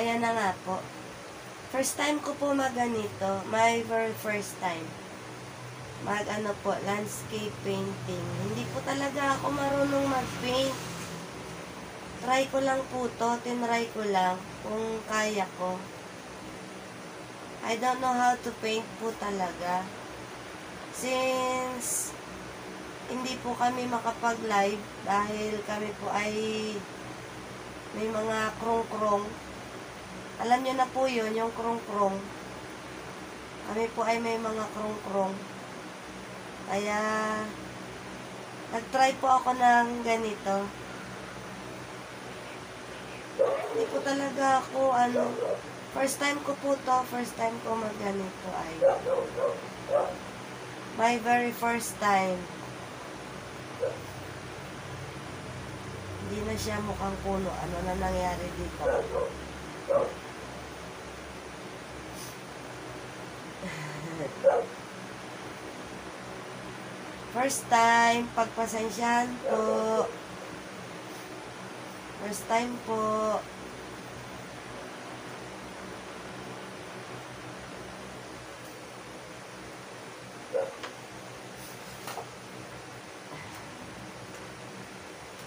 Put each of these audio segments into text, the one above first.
ayan na nga po. First time ko po maganito. My very first time. Mag ano po, landscape painting. Hindi po talaga ako marunong mag-paint. Try ko lang po to. Tinry ko lang kung kaya ko. I don't know how to paint po talaga. Since hindi po kami makapag-live dahil kami po ay may mga krong-krong. Alam niyo na po yun, yung krong-krong. Kami po ay may mga krong-krong. Kaya, nag-try po ako ng ganito. Hindi po talaga ako, ano, first time ko po to, first time ko mag-ganito ay my very first time. Hindi na siya mukhang puno. Ano na nangyari dito? First time, pagpasensyahan po. First time po.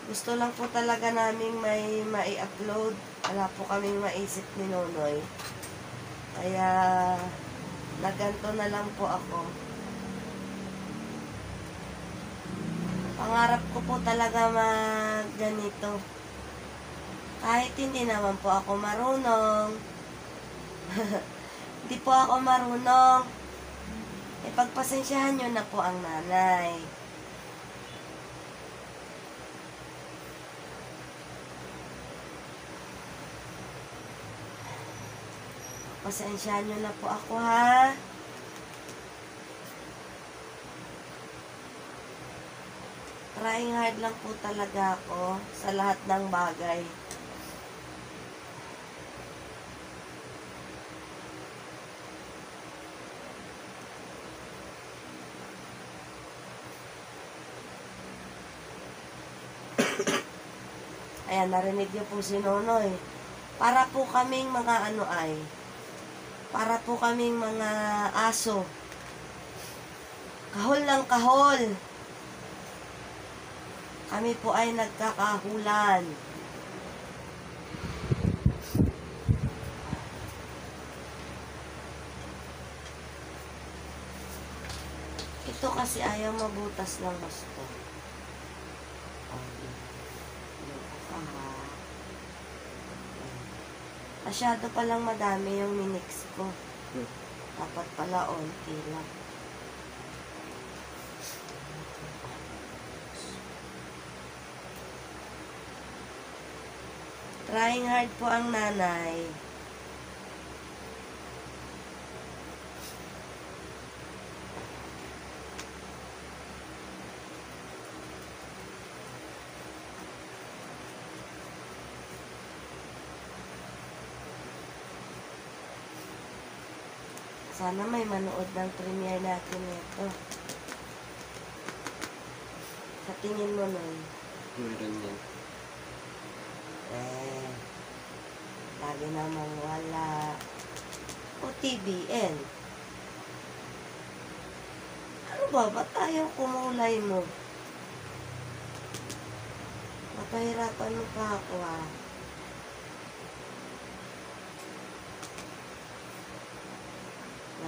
Gusto lang po talaga naming may mai-upload. Wala po kaming maisip ni Nonoy. Kaya, naganto na lang po ako. Pangarap ko po talaga mag ganito. Kahit hindi naman po ako marunong. hindi po ako marunong. Ipagpasensyahan nyo na po ang nanay. Pasensyahan nyo na po ako ha. Trying hard lang po talaga ako sa lahat ng bagay. Ayan, narinig niyo po si Nonoy. Para po kaming mga ano ay, para po kaming mga aso. Kahol ng kahol. Kami po ay nagkakahulan. Ito kasi ayaw mabutas ng gusto. Masyado palang madami yung minix ko. Dapat pala onti lang. Trying hard po ang nanay. Sana may manood ng premiere natin ito. Sa tingin mo nun, Meron yan. eh, lagi namang wala. O TBN. Ano ba? Ba't ayaw kumulay mo? Napahirapan mo pa ako ah.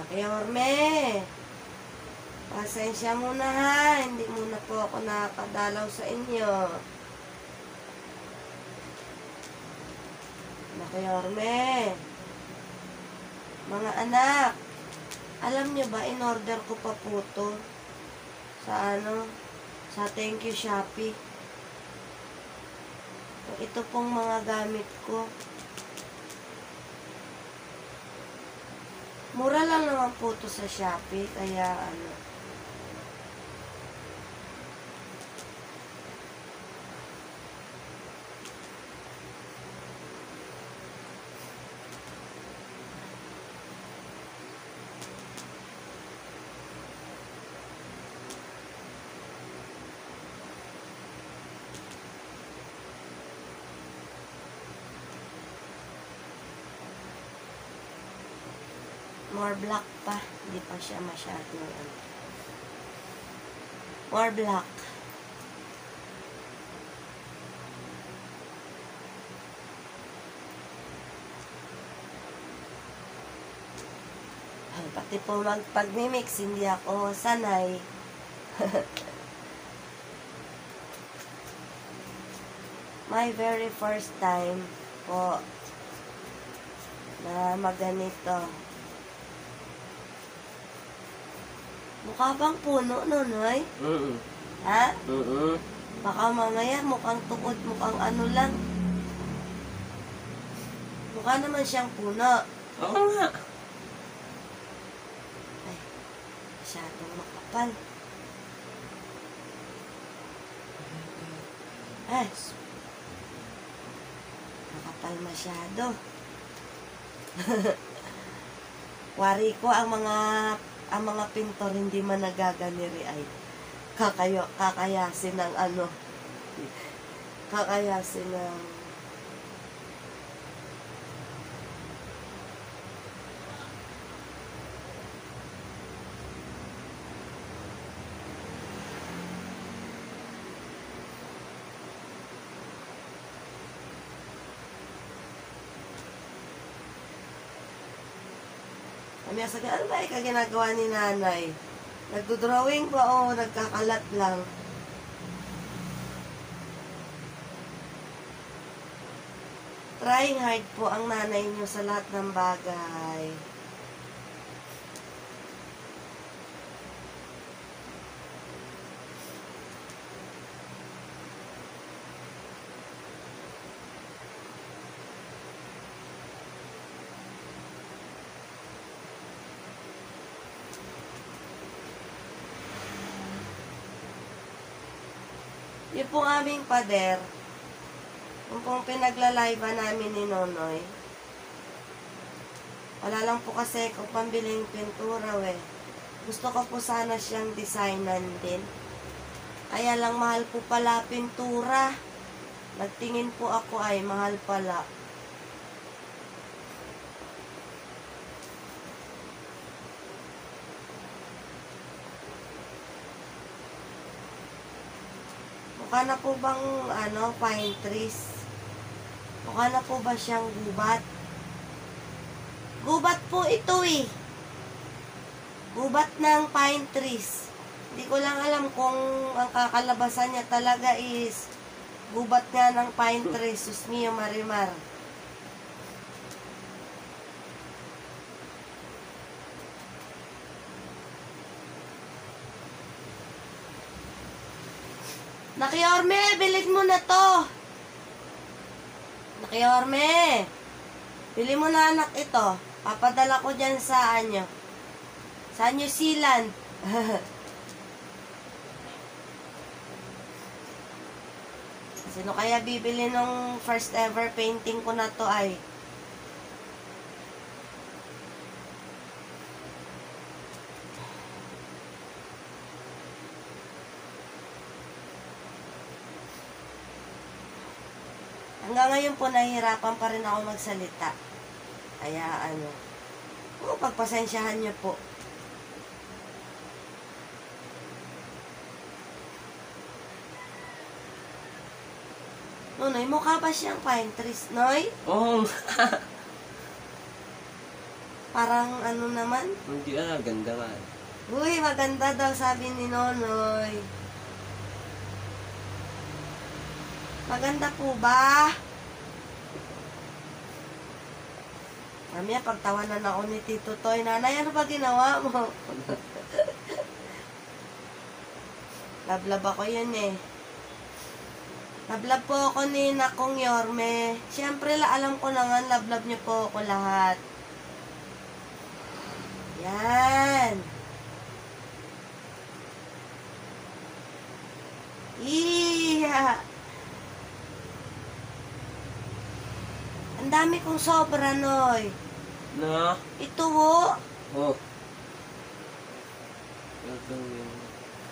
Nakiyorme. Pasensya muna ha. Hindi muna po ako nakakadalaw sa inyo. Nakiyorme. Mga anak. Alam nyo ba, in-order ko pa po to sa ano, sa Thank You Shopee. Ito pong mga gamit ko. Mura lang naman po to sa Shopee, kaya ano. More black pa. Hindi pa siya masyado. Ano. More black. Pati po magpag-mimix, hindi ako sanay. My very first time po na maganito. Mukha bang puno, Nonoy? Mm-mm. Ha? Mm-mm. Baka mamaya mukhang tukod, mukhang ano lang. Mukha naman siyang puno. Oo nga. Ay, masyadong makapal. Ay, makapal masyado. Wari ko ang mga ang mga pintor hindi man nagaganiri ay kakayo kakayasin ng ano kakayasin ng Kami sabi, ano ba ika ginagawa ni nanay? Nagdodrawing pa o nagkakalat lang? Trying hard po ang nanay niyo sa lahat ng bagay. Yung pong aming pader, yung pong pinaglalayba namin ni Nonoy, wala lang po kasi kung pambiling pintura eh. Gusto ko po sana siyang designan din. Kaya lang mahal po pala pintura. Nagtingin po ako ay mahal pala. Mukha na po bang ano, pine trees? Mukha na po ba siyang gubat? Gubat po ito eh. Gubat ng pine trees. Hindi ko lang alam kung ang kakalabasan niya talaga is gubat nga ng pine trees. Sus mio marimar. Nakiorme, bilig mo na to. Nakiorme. Bili mo na anak ito. Papadala ko dyan sa anyo. Sa New Zealand. Sino kaya bibili nung first ever painting ko na to ay? Hanggang ngayon po nahihirapan pa rin ako magsalita. Kaya ano, oh, pagpasensyahan niyo po. Noy, mukha ba siyang pine trees, Noy? Oo Parang ano naman? Hindi ah, ganda nga. Uy, maganda daw sabi ni Nonoy. Maganda po ba? Mamaya pagtawanan ako ni Tito Toy. Nanay, ano ba ginawa mo? Lablab ako yun eh. Lablab po ako ni Nakong Yorme. Siyempre, la, alam ko na nga, lablab niyo po ako lahat. Yan. Iya. Ang dami kong sobra, Noy. Na? Ito, wo. Oh. Gagawin.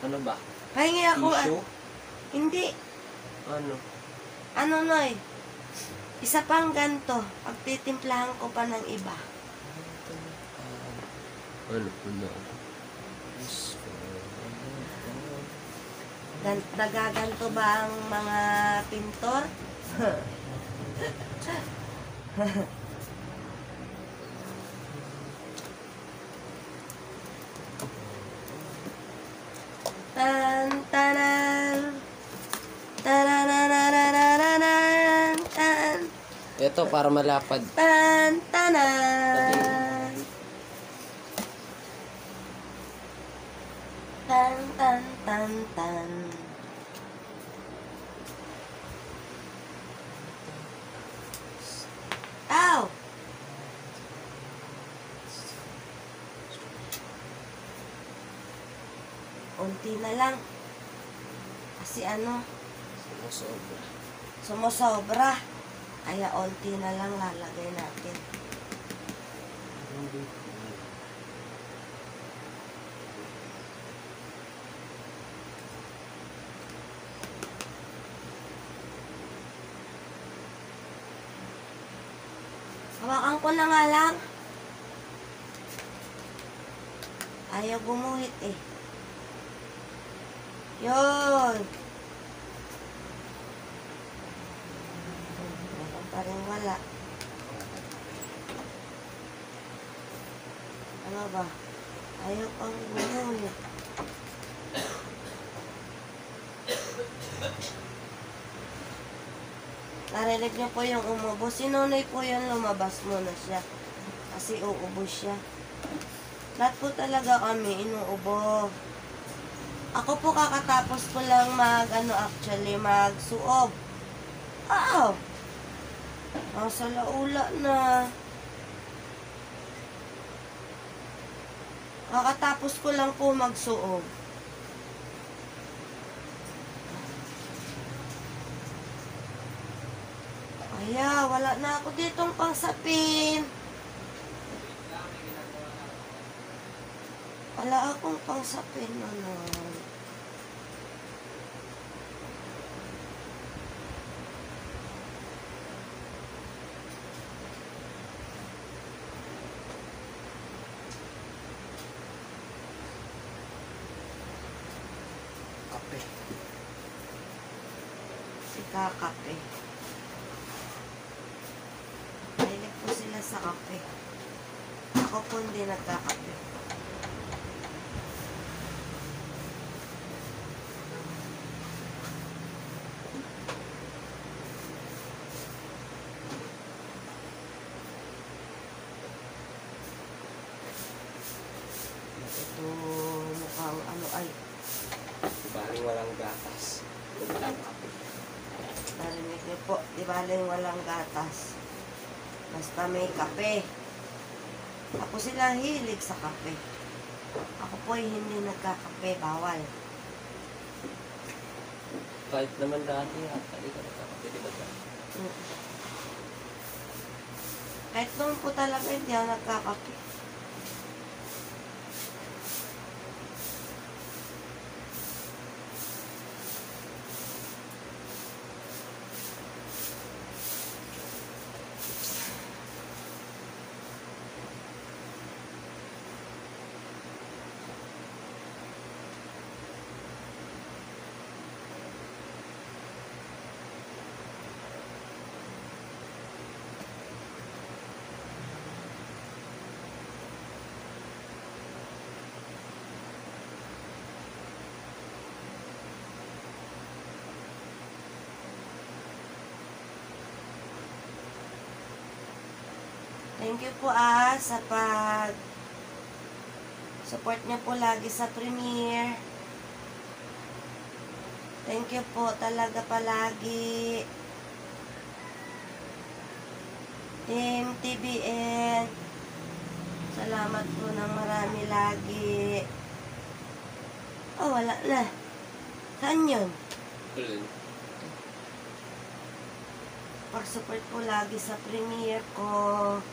Ano ba? Pahingi ako. ah. Tissue? Hindi. Ano? Ano, Noy? Isa pang ganto. Pagtitimplahan ko pa ng iba. Ano po na? Gan- nagaganto ba ang mga pintor? Tan tanan Tananananananan tan Ito, para malapad. tan tanan Tan tan tan tan Ow! Unti na lang. Kasi ano, Sumusobra. sumusobra. Kaya unti na lang lalagay natin. Hawakan ko na nga lang. Ayaw gumuhit eh. Yun. Meron pa rin wala. Ano ba? Ayaw pang gumuhit. Narinig niyo po yung umubo. Si Nonoy po yun, lumabas muna siya. Kasi uubos siya. Lahat po talaga kami inuubo. Ako po kakatapos ko lang mag, ano actually, magsuob. Wow! Nasa laula na. Kakatapos ko lang po magsuob. Kaya, wala na ako ditong pangsapin. Wala akong pangsapin, ano. Kape. Si kakape. Mahilig po sila sa kape. Ako po hindi nagkakape. Ito mukhang ano ay Baling walang gatas. Walang kape. Narinig niyo baling walang gatas. Basta may kape. Ako sila hilig sa kape. Ako po ay hindi nagkakape, bawal. Kahit naman dati, ata, di ka nakakape, di ba? Mm. Kahit noon po talaga hindi ako nagkakape. Thank you po ah sa pag support niyo po lagi sa premiere. Thank you po talaga palagi. Team TBN. Salamat po ng marami lagi. Oh, wala na. Saan yun? Pag-support po lagi sa premiere ko.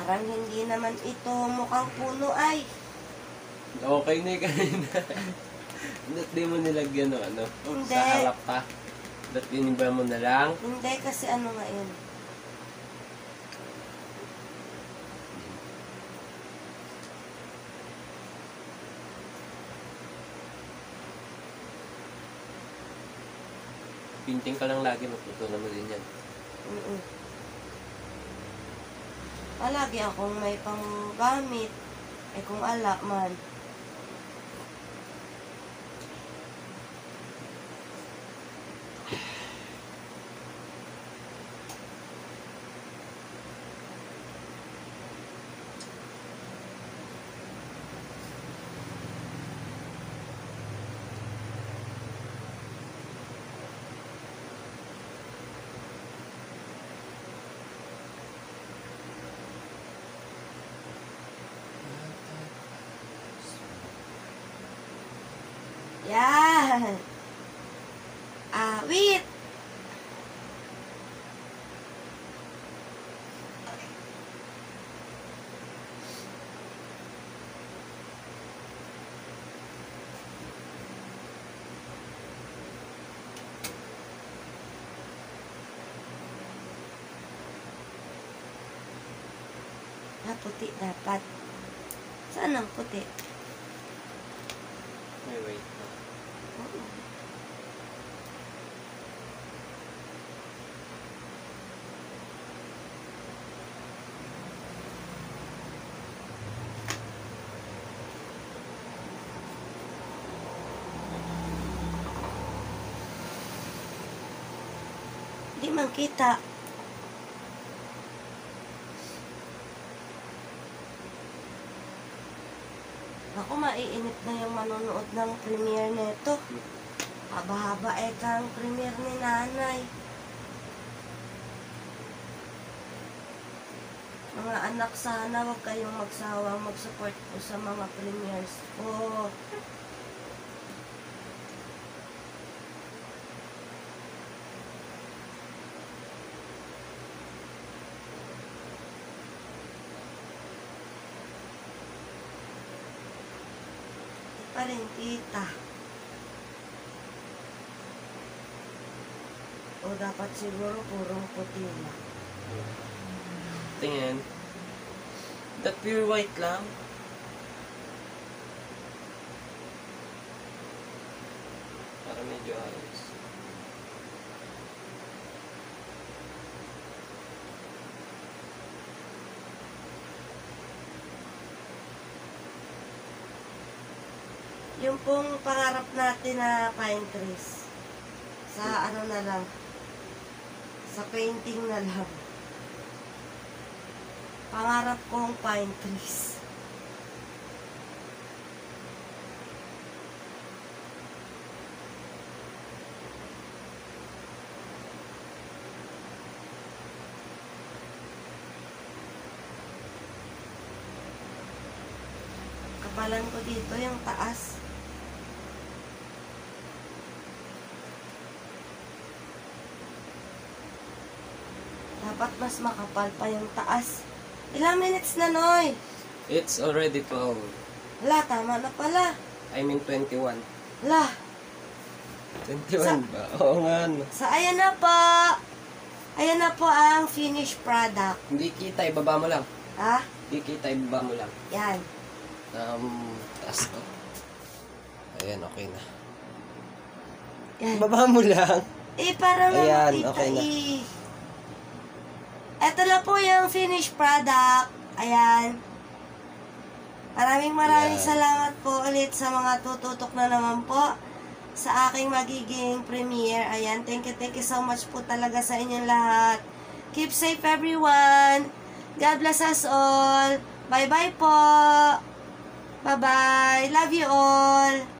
Parang hindi naman ito mukhang puno ay. Okay na yung kanina. Ba't di mo nilagyan no, ano? Hindi. Sa harap pa. Ba't iniba mo na lang? Hindi kasi ano nga yun. Pinting ka lang lagi, matutunan mo din yan. Mm-mm. Palagi akong may panggamit. Eh kung ala man. Yan. Ah, wait. Ah, puti dapat. Saan ang puti? Wait, wait. Di man kita. Ako, maiinit na yung manonood ng premiere nito. Haba-haba eh kang premiere ni nanay. Mga anak, sana huwag kayong magsawang mag-support po sa mga premieres ko. Kita. O dapat siguro purong puti lang. Tingin. That pure white lang. Para medyo ayos. Yung pong pangarap natin na pine trees. Sa ano na lang. Sa painting na lang. Pangarap kong pine trees. Kapalan ko dito yung taas. Dapat mas makapal pa yung taas. Ilang minutes na, Noy? It's already 12. Wala, tama na pala. I mean 21. Wala. 21 ba? Oo nga no. So, ayan na po. Ayan na po ang finished product. Hindi kita, ibaba mo lang. Ha? Hindi kita, ibaba mo lang. Yan. Um, taas to. Ayan, okay na. Yan. Ibaba mo lang. Eh, para Ayan, makita okay na. eh. Ito na po yung finished product. Ayan. Maraming maraming Ayan. salamat po ulit sa mga tututok na naman po sa aking magiging premiere. Ayan, thank you, thank you so much po talaga sa inyong lahat. Keep safe everyone. God bless us all. Bye-bye po. Bye-bye. Love you all.